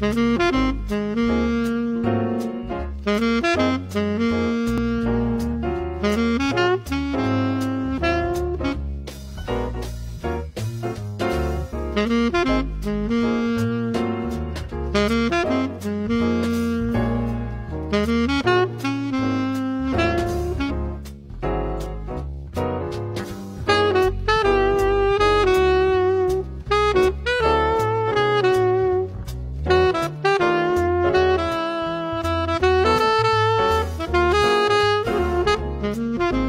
Thank.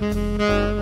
Música